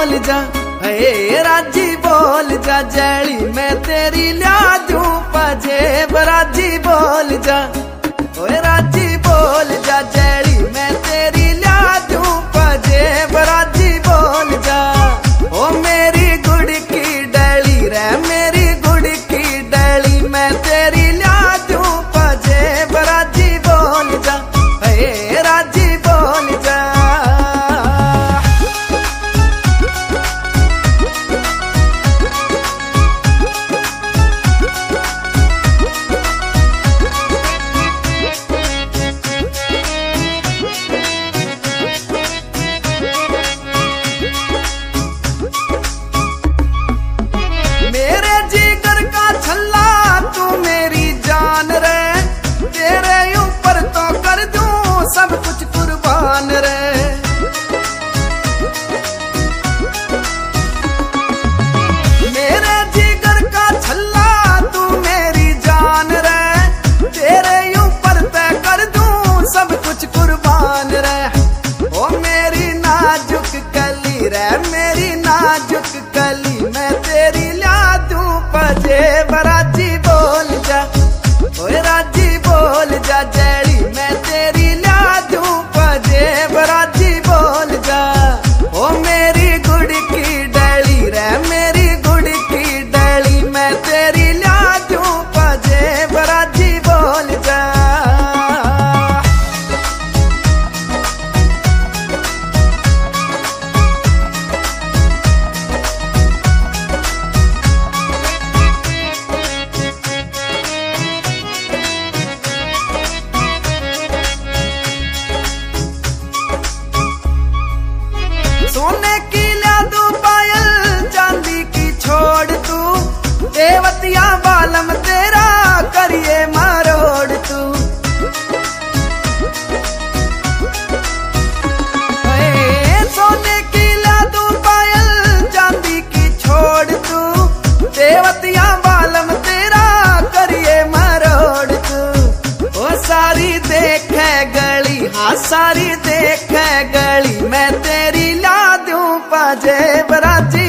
बोल जा। हे राज़ी बोल जा, जड़ी मैं तेरी लिया दूँ पजेब, राज़ी बोल जा। Graham देवतिया बालम तेरा करिए मरोड़ तू। ओ सारी देख गली, हा सारी देख गली, मैं तेरी ला दू पाजे बराजे